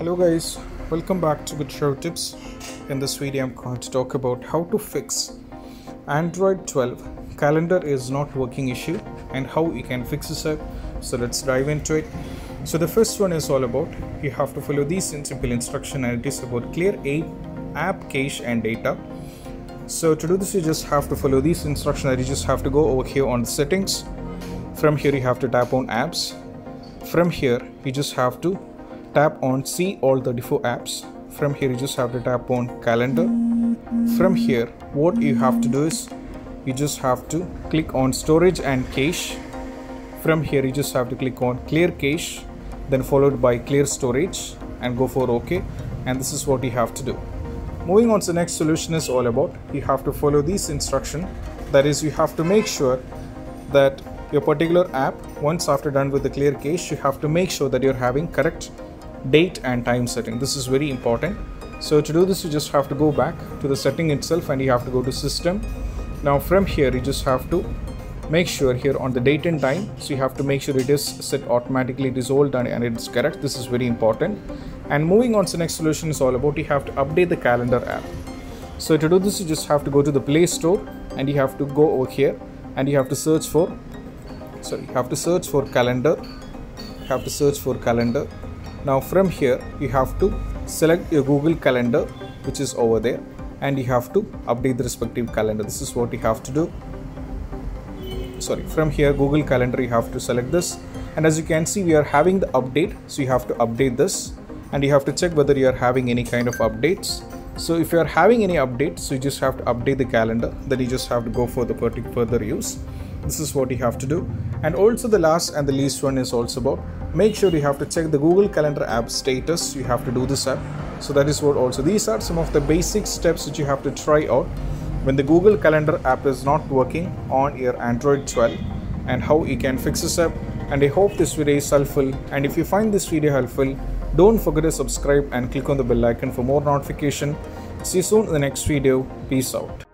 Hello guys, welcome back to Get Droid Tips. In this video I'm going to talk about how to fix Android 12 calendar is not working issue and how you can fix this up. So let's dive into it. So the first one is all about you have to follow these simple instruction and it is about clear a app cache and data. So to do this you just have to follow these instruction instructions you just have to go over here on the settings. From here you have to tap on apps. From here you just have to tap on see all the default apps. From here you just have to tap on calendar. From here what you have to do is you just have to click on storage and cache. From here you just have to click on clear cache then followed by clear storage and go for ok and this is what you have to do. Moving on to the next solution is all about you have to follow this instruction. That is you have to make sure that your particular app once after done with the clear cache you have to make sure that you're having correct date and time setting this is very important so to do this you just have to go back to the setting itself and you have to go to system now from here you just have to make sure here on the date and time so you have to make sure it is set automatically resolved and, and it's correct this is very important and moving on to the next solution is all about you have to update the calendar app so to do this you just have to go to the play store and you have to go over here and you have to search for sorry you have to search for calendar you have to search for calendar now from here you have to select your google calendar which is over there and you have to update the respective calendar. This is what you have to do. Sorry from here google calendar you have to select this. And as you can see we are having the update so you have to update this. And you have to check whether you are having any kind of updates. So if you are having any updates so you just have to update the calendar then you just have to go for the further use. This is what you have to do and also the last and the least one is also about make sure you have to check the google calendar app status. You have to do this app. So that is what also these are some of the basic steps that you have to try out when the google calendar app is not working on your android 12 and how you can fix this up. And i hope this video is helpful. And if you find this video helpful don't forget to subscribe and click on the bell icon for more notification. See you soon in the next video. Peace out